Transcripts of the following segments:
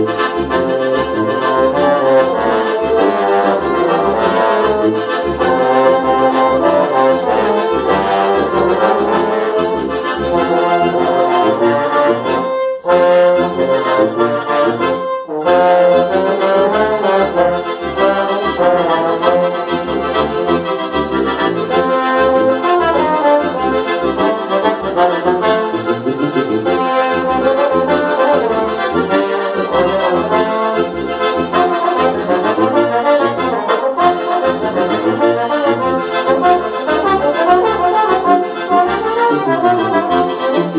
Música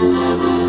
Música